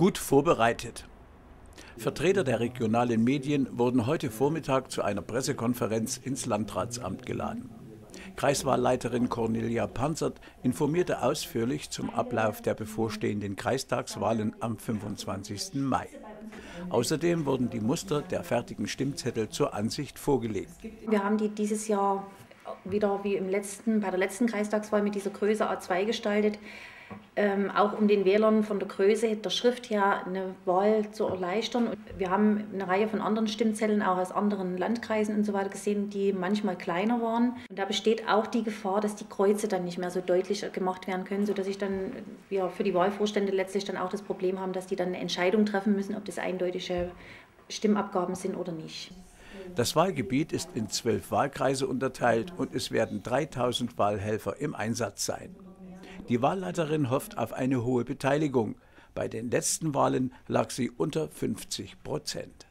Gut vorbereitet. Vertreter der regionalen Medien wurden heute Vormittag zu einer Pressekonferenz ins Landratsamt geladen. Kreiswahlleiterin Cornelia Panzert informierte ausführlich zum Ablauf der bevorstehenden Kreistagswahlen am 25. Mai. Außerdem wurden die Muster der fertigen Stimmzettel zur Ansicht vorgelegt. Wir haben die dieses Jahr wieder wie im letzten, bei der letzten Kreistagswahl mit dieser Größe A2 gestaltet. Ähm, auch um den Wählern von der Größe der Schrift her eine Wahl zu erleichtern. Und wir haben eine Reihe von anderen Stimmzetteln auch aus anderen Landkreisen und so weiter gesehen, die manchmal kleiner waren. Und da besteht auch die Gefahr, dass die Kreuze dann nicht mehr so deutlich gemacht werden können, sodass ich dann ja, für die Wahlvorstände letztlich dann auch das Problem haben, dass die dann eine Entscheidung treffen müssen, ob das eindeutige Stimmabgaben sind oder nicht. Das Wahlgebiet ist in zwölf Wahlkreise unterteilt und es werden 3000 Wahlhelfer im Einsatz sein. Die Wahlleiterin hofft auf eine hohe Beteiligung. Bei den letzten Wahlen lag sie unter 50 Prozent.